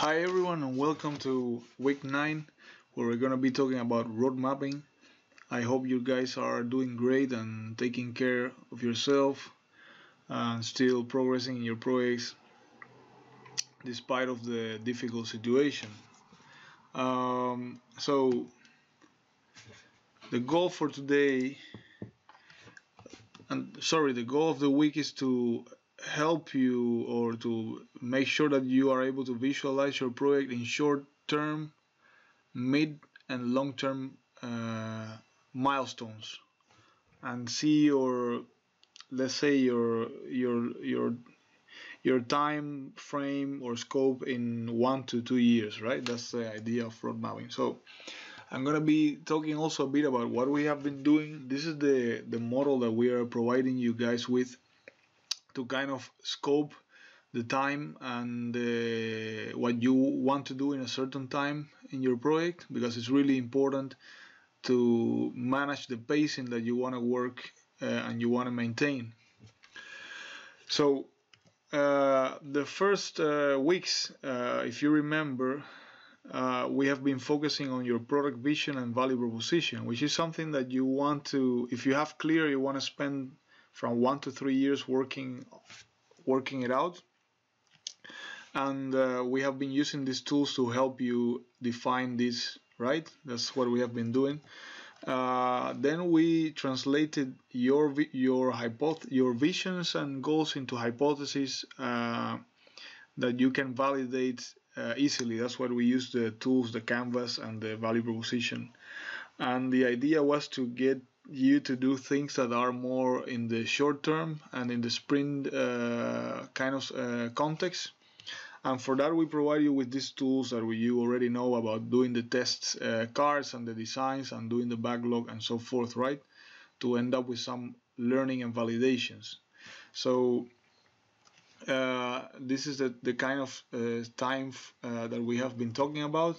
Hi everyone and welcome to week 9 where we're gonna be talking about road mapping. I hope you guys are doing great and taking care of yourself and still progressing in your projects despite of the difficult situation. Um, so the goal for today and sorry the goal of the week is to help you or to make sure that you are able to visualize your project in short term mid and long term uh, milestones. And see your let's say your your your your time frame or scope in one to two years right? That's the idea of road mapping. So I'm gonna be talking also a bit about what we have been doing. This is the the model that we are providing you guys with to kind of scope the time and uh, what you want to do in a certain time in your project because it's really important to manage the pacing that you want to work uh, and you want to maintain. So uh, the first uh, weeks, uh, if you remember, uh, we have been focusing on your product vision and value proposition, which is something that you want to, if you have clear, you want to spend from one to three years working working it out. And uh, we have been using these tools to help you define this right? That's what we have been doing. Uh, then we translated your your hypoth your visions and goals into hypotheses uh, that you can validate uh, easily. That's why we use the tools the canvas and the value proposition. And the idea was to get you to do things that are more in the short term and in the sprint uh, kind of uh, context. And for that, we provide you with these tools that we, you already know about doing the test uh, cards and the designs and doing the backlog and so forth, right? To end up with some learning and validations. So uh, this is the, the kind of uh, time uh, that we have been talking about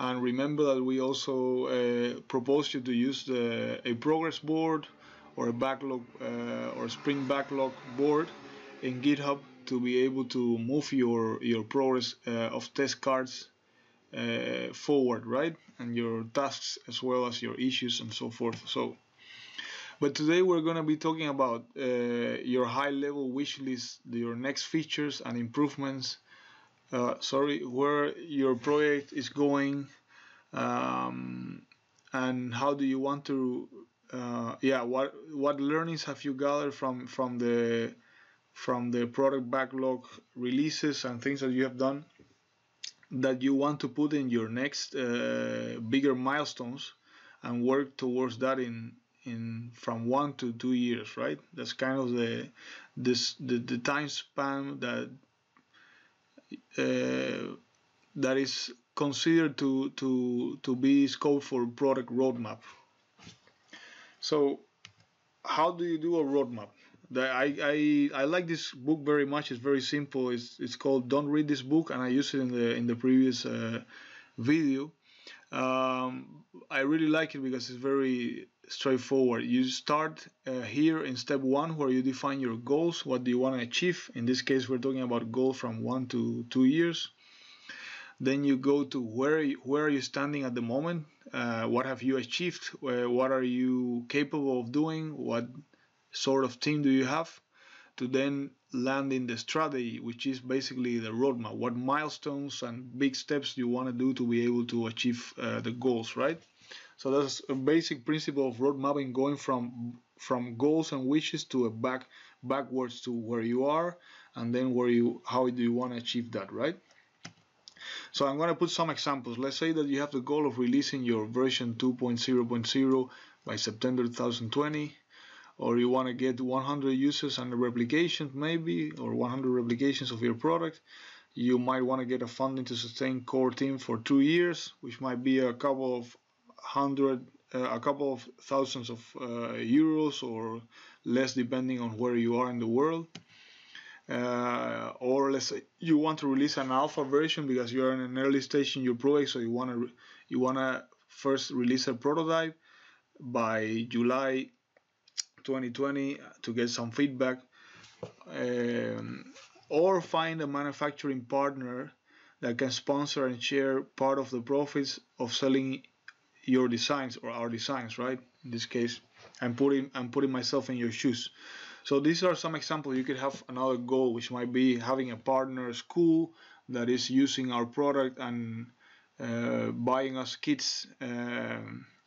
and remember that we also uh, propose you to use the, a progress board or a backlog uh, or sprint backlog board in GitHub to be able to move your your progress uh, of test cards uh, forward, right? And your tasks as well as your issues and so forth. So, but today we're going to be talking about uh, your high level wish list, your next features and improvements sorry, where your project is going, um, and how do you want to, uh, yeah, what what learnings have you gathered from from the from the product backlog releases and things that you have done that you want to put in your next uh, bigger milestones and work towards that in in from one to two years right? That's kind of the this the, the time span that uh, that is considered to to to be scope for product roadmap. So, how do you do a roadmap? The, I, I I like this book very much. It's very simple. It's it's called Don't Read This Book, and I used it in the in the previous uh, video. Um, I really like it because it's very straightforward. You start uh, here in step one where you define your goals. What do you want to achieve? In this case, we're talking about goal from one to two years. Then you go to where where are you standing at the moment? Uh, what have you achieved? Uh, what are you capable of doing? What sort of team do you have? To then land in the strategy, which is basically the roadmap. What milestones and big steps do you want to do to be able to achieve uh, the goals, right? So that's a basic principle of road mapping, going from from goals and wishes to a back backwards to where you are, and then where you how do you want to achieve that, right? So I'm going to put some examples. Let's say that you have the goal of releasing your version 2.0.0 by September 2020 or you want to get 100 users and replications maybe or 100 replications of your product you might want to get a funding to sustain core team for two years which might be a couple of hundred uh, a couple of thousands of uh, euros or less depending on where you are in the world. Uh, or let's say you want to release an alpha version because you're in an early stage in your project so you want to you want to first release a prototype by July 2020 to get some feedback. Um, or find a manufacturing partner that can sponsor and share part of the profits of selling your designs or our designs, right? In this case, I'm putting I'm putting myself in your shoes. So these are some examples. You could have another goal, which might be having a partner school that is using our product and uh, buying us kits uh,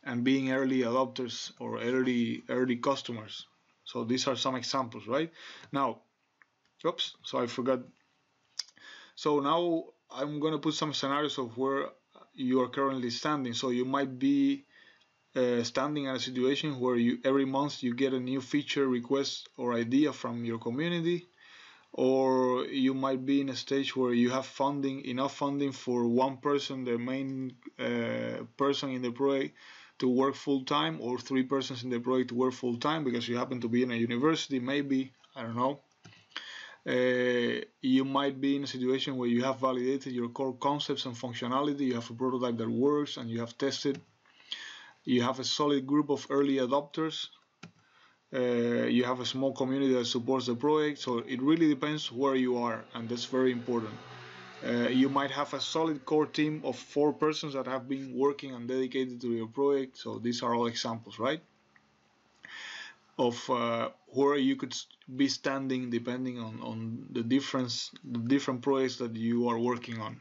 and being early adopters or early early customers. So these are some examples, right? Now, oops, so I forgot. So now I'm gonna put some scenarios of where you are currently standing. So you might be uh, standing in a situation where you every month you get a new feature request or idea from your community or you might be in a stage where you have funding enough funding for one person the main uh, person in the project to work full time or three persons in the project to work full time because you happen to be in a university maybe i don't know uh, you might be in a situation where you have validated your core concepts and functionality you have a prototype that works and you have tested. You have a solid group of early adopters. Uh, you have a small community that supports the project so it really depends where you are and that's very important. Uh, you might have a solid core team of four persons that have been working and dedicated to your project so these are all examples right of uh, where you could be standing depending on, on the difference the different projects that you are working on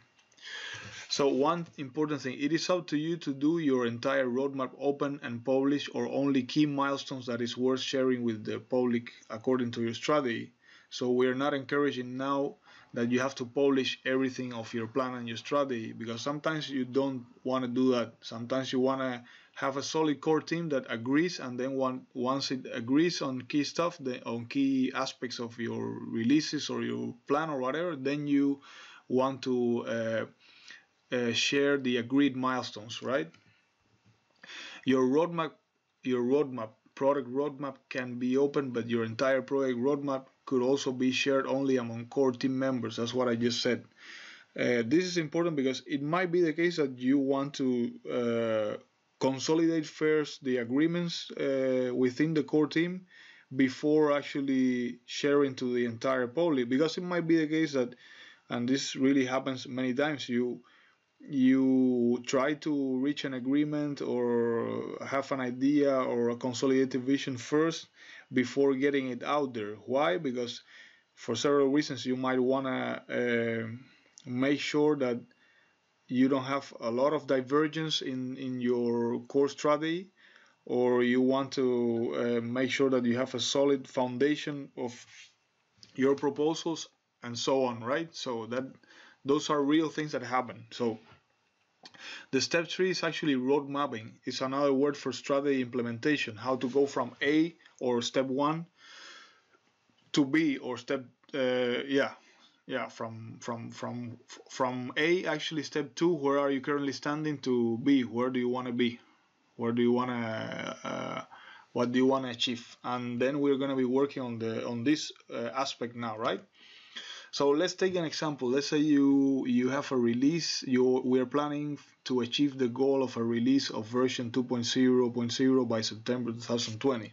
so one important thing, it is up to you to do your entire roadmap open and publish or only key milestones that is worth sharing with the public according to your strategy. So we're not encouraging now that you have to publish everything of your plan and your strategy because sometimes you don't want to do that. Sometimes you want to have a solid core team that agrees and then one, once it agrees on key stuff, the, on key aspects of your releases or your plan or whatever, then you want to uh, uh, share the agreed milestones, right? Your roadmap, your roadmap, product roadmap can be open, but your entire project roadmap could also be shared only among core team members. That's what I just said. Uh, this is important because it might be the case that you want to uh, consolidate first the agreements uh, within the core team before actually sharing to the entire public because it might be the case that and this really happens many times you you try to reach an agreement or have an idea or a consolidated vision first before getting it out there. Why? Because for several reasons you might want to uh, make sure that you don't have a lot of divergence in, in your core strategy or you want to uh, make sure that you have a solid foundation of your proposals and so on right so that those are real things that happen so the step three is actually road mapping. It's another word for strategy implementation. How to go from A or step one to B or step uh, yeah yeah from from from from A actually step two. Where are you currently standing to B? Where do you want to be? Where do you want to uh, what do you want to achieve? And then we're going to be working on the on this uh, aspect now, right? So let's take an example. Let's say you you have a release. You we're planning to achieve the goal of a release of version 2.0.0 by September 2020.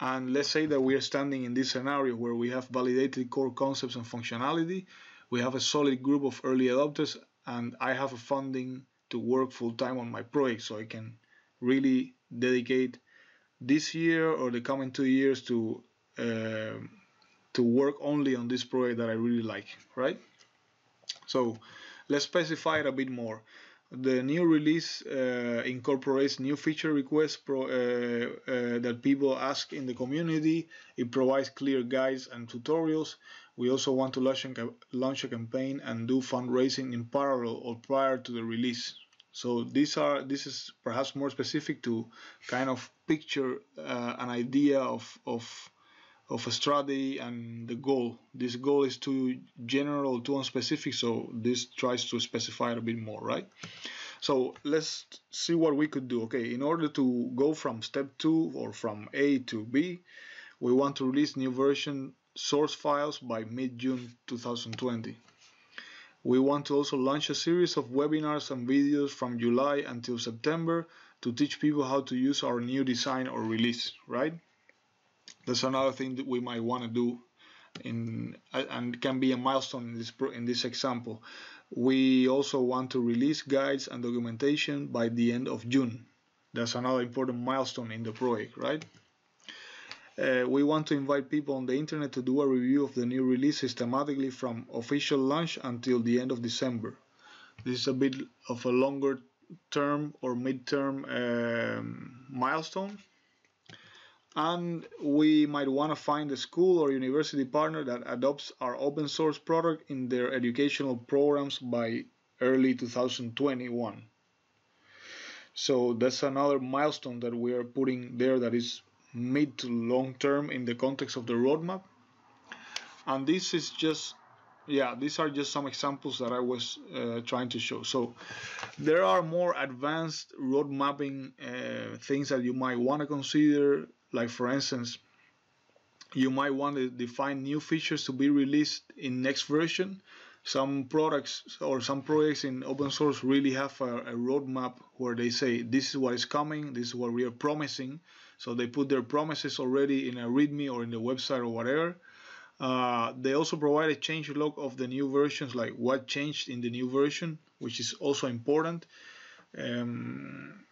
And let's say that we are standing in this scenario where we have validated core concepts and functionality. We have a solid group of early adopters, and I have a funding to work full time on my project, so I can really dedicate this year or the coming two years to. Uh, to work only on this project that I really like, right? So let's specify it a bit more. The new release uh, incorporates new feature requests pro, uh, uh, that people ask in the community. It provides clear guides and tutorials. We also want to launch a, launch a campaign and do fundraising in parallel or prior to the release. So these are this is perhaps more specific to kind of picture uh, an idea of of of a strategy and the goal. This goal is too general, too unspecific, so this tries to specify it a bit more, right? So let's see what we could do. Okay, in order to go from step two or from A to B, we want to release new version source files by mid-June 2020. We want to also launch a series of webinars and videos from July until September to teach people how to use our new design or release, right? That's another thing that we might want to do in and can be a milestone in this in this example. We also want to release guides and documentation by the end of June. That's another important milestone in the project, right? Uh, we want to invite people on the internet to do a review of the new release systematically from official launch until the end of December. This is a bit of a longer term or mid-term um, milestone and we might want to find a school or university partner that adopts our open source product in their educational programs by early 2021 so that's another milestone that we are putting there that is mid to long term in the context of the roadmap. And this is just yeah these are just some examples that I was uh, trying to show. So there are more advanced road mapping uh, things that you might want to consider like for instance you might want to define new features to be released in next version. Some products or some projects in open source really have a, a roadmap where they say this is what is coming this is what we are promising. So they put their promises already in a readme or in the website or whatever. Uh, they also provide a change log of the new versions like what changed in the new version which is also important. Um,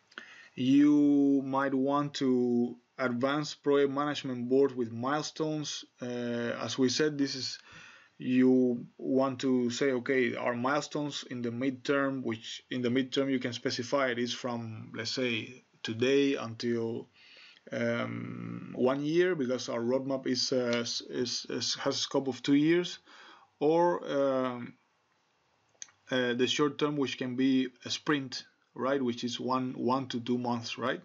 you might want to advanced project management board with milestones. Uh, as we said, this is you want to say, okay, our milestones in the midterm, which in the midterm you can specify it is from, let's say, today until um, one year, because our roadmap is, uh, is, is, has a scope of two years, or um, uh, the short term, which can be a sprint, right, which is one one to two months, right.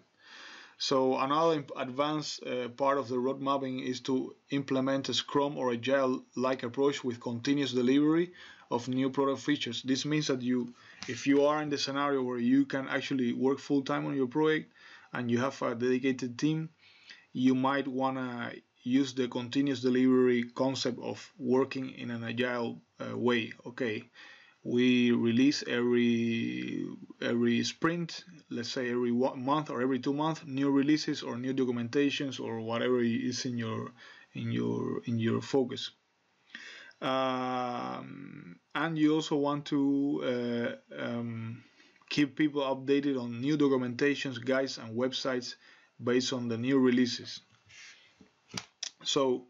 So another advanced uh, part of the road mapping is to implement a Scrum or Agile-like approach with continuous delivery of new product features. This means that you, if you are in the scenario where you can actually work full time on your project and you have a dedicated team, you might want to use the continuous delivery concept of working in an agile uh, way. Okay, we release every every sprint let's say every one month or every two months new releases or new documentations or whatever is in your in your in your focus. Um, and you also want to uh, um, keep people updated on new documentations guides and websites based on the new releases. So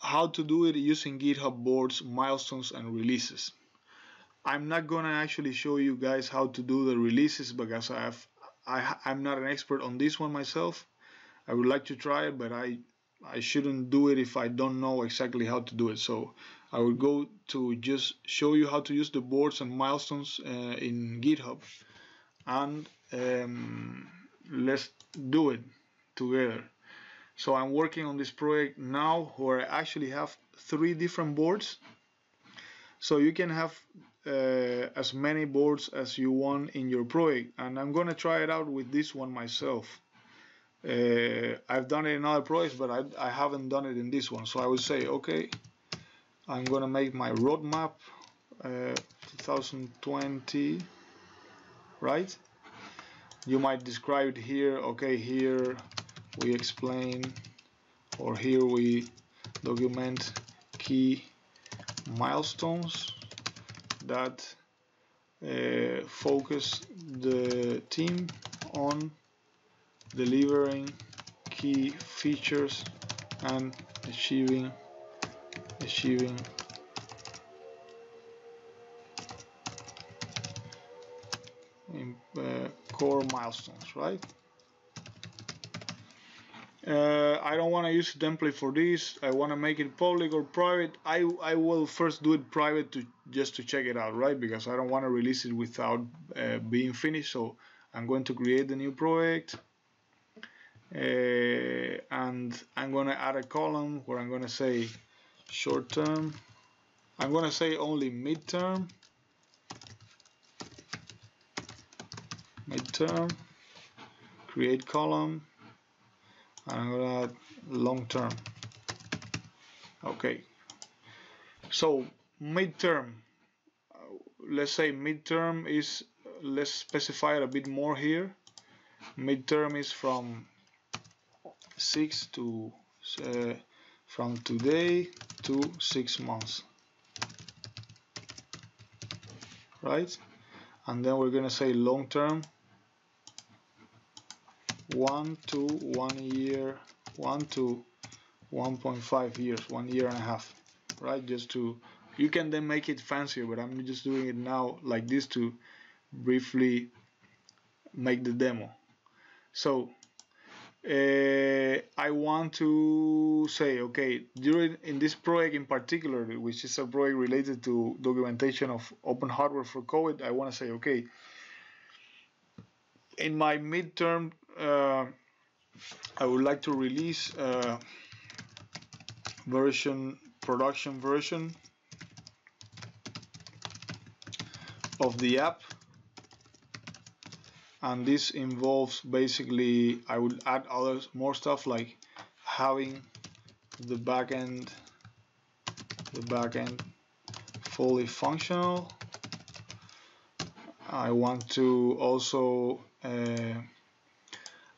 how to do it using github boards milestones and releases I'm not gonna actually show you guys how to do the releases because I have I, I'm not an expert on this one myself. I would like to try it, but I I shouldn't do it if I don't know exactly how to do it. So I will go to just show you how to use the boards and milestones uh, in GitHub, and um, let's do it together. So I'm working on this project now where I actually have three different boards. So you can have as many boards as you want in your project. And I'm gonna try it out with this one myself. Uh, I've done it in other projects but I, I haven't done it in this one. So I would say okay I'm gonna make my roadmap uh, 2020 right? You might describe it here okay here we explain or here we document key milestones that uh, focus the team on delivering key features and achieving achieving in, uh, core milestones right? Uh, I don't want to use a template for this. I want to make it public or private. I, I will first do it private to just to check it out right? Because I don't want to release it without uh, being finished so I'm going to create the new project. Uh, and I'm going to add a column where I'm going to say short term. I'm going to say only midterm. Midterm. Create column. And I'm gonna add long term. Okay. So midterm. Uh, let's say midterm is let's specify it a bit more here. Midterm is from 6 to uh, from today to six months. Right? And then we're gonna say long term. One to one year one to 1.5 years one year and a half. Right? Just to you can then make it fancier but I'm just doing it now like this to briefly make the demo. So uh, I want to say okay during in this project in particular which is a project related to documentation of open hardware for COVID I want to say okay in my midterm uh, I would like to release uh, version production version of the app. And this involves basically I would add other more stuff like having the backend the backend fully functional. I want to also uh,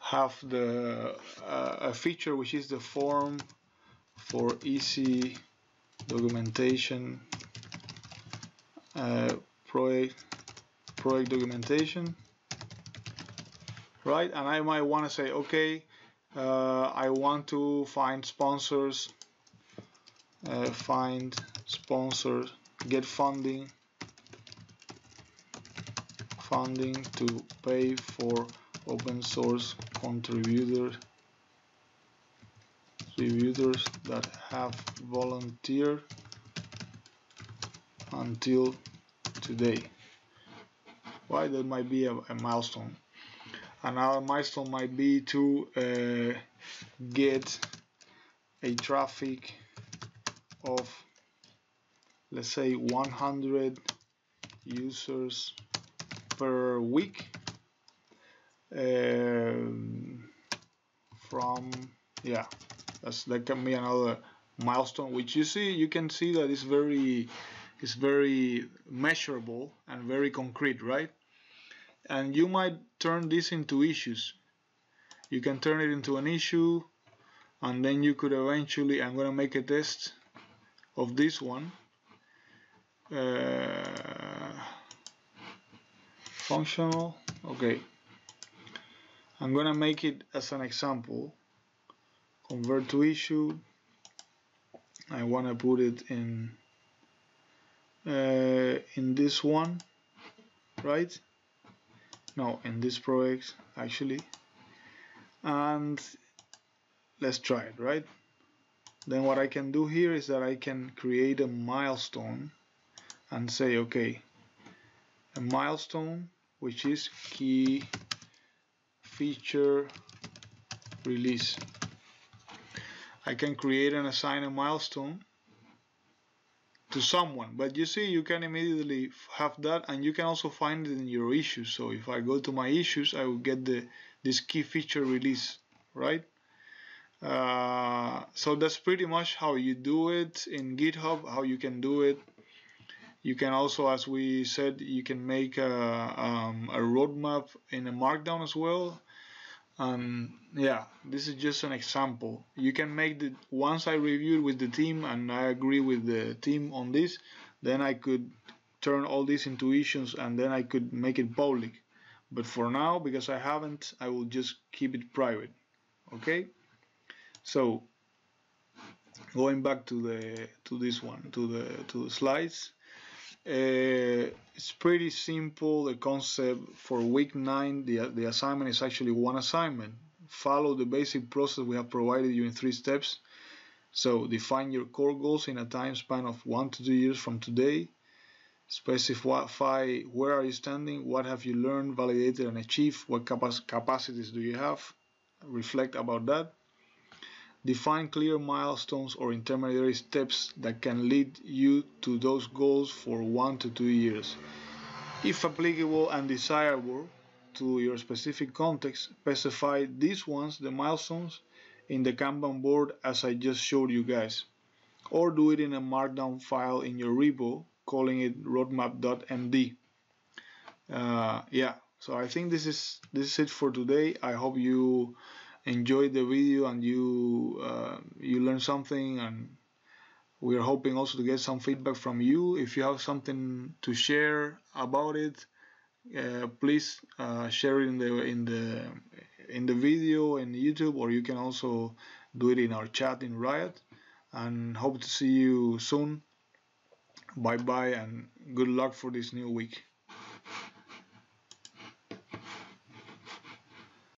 have the uh, a feature which is the form for easy documentation uh, project project documentation right? And I might want to say okay uh, I want to find sponsors uh, find sponsors get funding funding to pay for open source contributors contributors that have volunteered until today. Why that might be a, a milestone? Another milestone might be to uh, get a traffic of let's say 100 users per week um, from yeah that's that can be another milestone which you see you can see that it's very it's very measurable and very concrete right? And you might turn this into issues. You can turn it into an issue and then you could eventually I'm gonna make a test of this one. Uh, functional okay. I'm gonna make it as an example. Convert to issue. I want to put it in uh, in this one right? No in this project actually. And let's try it right? Then what I can do here is that I can create a milestone and say okay a milestone which is key feature release. I can create and assign a milestone to someone but you see you can immediately have that and you can also find it in your issues. So if I go to my issues I will get the this key feature release right? Uh, so that's pretty much how you do it in github how you can do it. You can also as we said you can make a, um, a roadmap in a markdown as well and yeah this is just an example. You can make the once I reviewed with the team and I agree with the team on this then I could turn all these into issues and then I could make it public. But for now because I haven't I will just keep it private. Okay? So going back to the to this one to the to the slides uh, it's pretty simple the concept. For week 9 the, the assignment is actually one assignment. Follow the basic process we have provided you in three steps. So define your core goals in a time span of one to two years from today. Specify where are you standing what have you learned validated and achieved what capac capacities do you have. Reflect about that Define clear milestones or intermediary steps that can lead you to those goals for one to two years. If applicable and desirable to your specific context, specify these ones, the milestones, in the Kanban board as I just showed you guys. Or do it in a markdown file in your repo, calling it roadmap.md. Uh, yeah, so I think this is this is it for today. I hope you enjoyed the video and you uh, you learned something and we're hoping also to get some feedback from you. If you have something to share about it uh, please uh, share it in the in the in the video in YouTube or you can also do it in our chat in Riot. And hope to see you soon. Bye bye and good luck for this new week